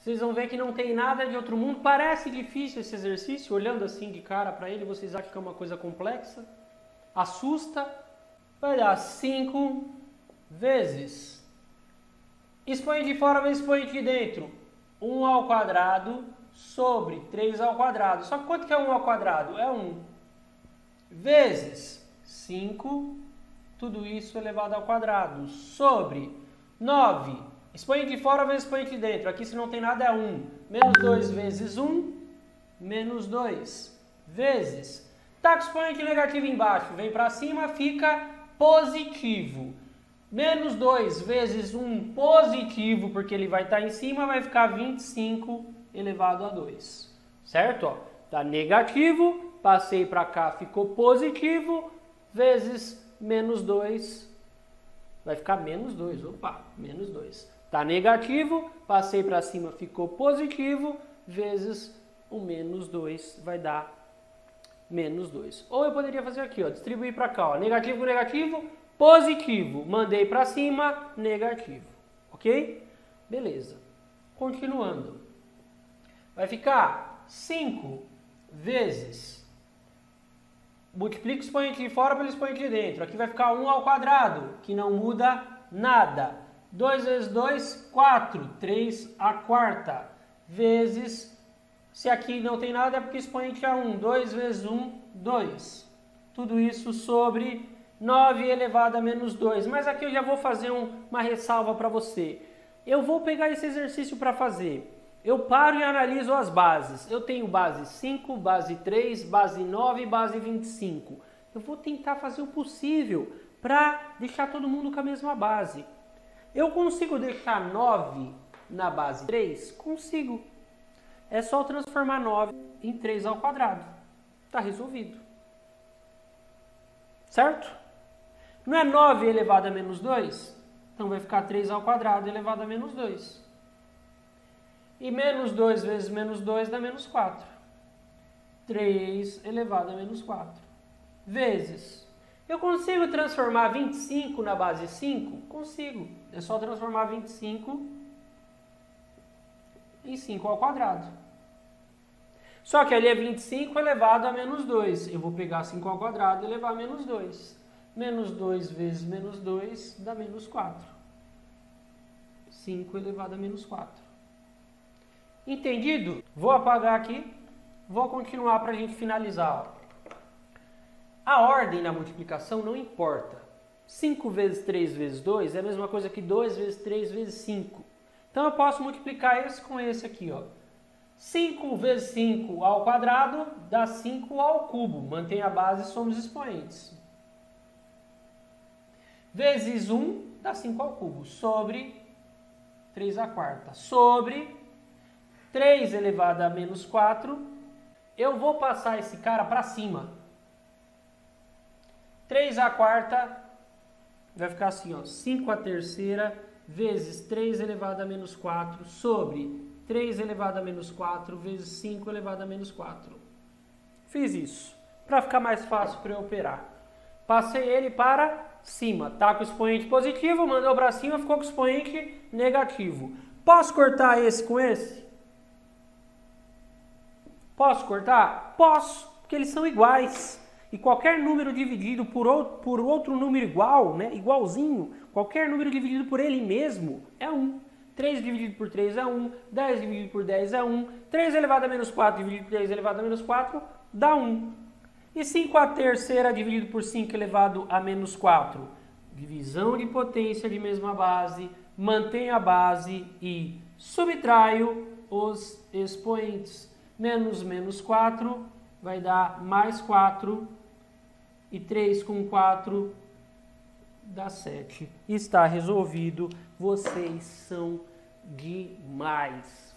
Vocês vão ver que não tem nada de outro mundo. Parece difícil esse exercício, olhando assim de cara para ele, vocês acham que é uma coisa complexa? Assusta. Vai dar 5 vezes. Expoente de fora vezes expoente de dentro. 1 ao quadrado sobre 3 ao quadrado. Só que quanto que é 1 ao quadrado? É 1. Vezes 5, tudo isso elevado ao quadrado, sobre 9 Expoente de fora vezes expoente de dentro. Aqui se não tem nada é 1. Menos 2 vezes 1, menos 2 vezes. Tá com expoente negativo embaixo, vem para cima, fica positivo. Menos 2 vezes 1 positivo, porque ele vai estar tá em cima, vai ficar 25 elevado a 2. Certo? Ó, tá negativo, passei para cá, ficou positivo, vezes menos 2, vai ficar menos 2. Opa, menos 2. Está negativo, passei para cima, ficou positivo, vezes o menos 2 vai dar menos 2. Ou eu poderia fazer aqui, ó, distribuir para cá, ó, negativo, negativo, positivo. Mandei para cima, negativo. Ok? Beleza. Continuando. Vai ficar 5 vezes. Multiplica o expoente de fora pelo expoente de dentro. Aqui vai ficar 1 ao quadrado, que não muda nada. 2 vezes 2, 4. 3 a quarta. Vezes, se aqui não tem nada é porque expoente é 1. 2 vezes 1, 2. Tudo isso sobre 9 elevado a menos 2. Mas aqui eu já vou fazer um, uma ressalva para você. Eu vou pegar esse exercício para fazer. Eu paro e analiso as bases. Eu tenho base 5, base 3, base 9 e base 25. Eu vou tentar fazer o possível para deixar todo mundo com a mesma base. Eu consigo deixar 9 na base 3? Consigo. É só transformar 9 em 3 ao quadrado. Está resolvido. Certo? Não é 9 elevado a menos 2? Então vai ficar 3 ao quadrado elevado a menos 2. E menos 2 vezes menos 2 dá menos 4. 3 elevado a menos 4. Vezes eu consigo transformar 25 na base 5? Consigo. É só transformar 25 em 5 ao quadrado. Só que ali é 25 elevado a menos 2. Eu vou pegar 5 ao quadrado e levar a menos 2. Menos 2 vezes menos 2 dá menos 4. 5 elevado a menos 4. Entendido? Vou apagar aqui. Vou continuar para a gente finalizar. A ordem na multiplicação não importa. 5 vezes 3 vezes 2 é a mesma coisa que 2 vezes 3 vezes 5. Então eu posso multiplicar esse com esse aqui. Ó. 5 vezes 5 ao quadrado dá 5 ao cubo. Mantém a base, somos expoentes. Vezes 1 dá 5 ao cubo. Sobre 3 a quarta. Sobre 3 elevado a menos 4. Eu vou passar esse cara para cima. 3 a quarta vai ficar assim, ó, 5 a terceira vezes 3 elevado a menos 4 sobre 3 elevado a menos 4 vezes 5 elevado a menos 4. Fiz isso, para ficar mais fácil para eu operar. Passei ele para cima, tá com o expoente positivo, mandou para cima, ficou com o expoente negativo. Posso cortar esse com esse? Posso cortar? Posso, porque eles são iguais. E qualquer número dividido por outro, número igual, né, igualzinho, qualquer número dividido por ele mesmo é 1. 3 dividido por 3 é 1, 10 dividido por 10 é 1, 3 elevado a menos 4 dividido por 3 elevado a menos 4 dá 1. E 5 a terceira dividido por 5 elevado a menos 4. Divisão de potência de mesma base, mantenho a base e subtraio os expoentes. Menos menos 4 vai dar mais 4 e 3 com 4 dá 7. Está resolvido. Vocês são demais.